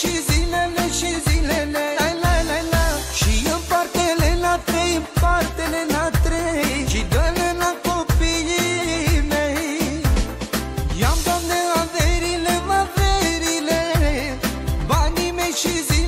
și zilele și zilele. La, la, la, la. Și împarte-le la trei, împarte-le la trei. Și dă la copiii mei. Ia-mi, Doamne, averile, averile. Banii mei și zilele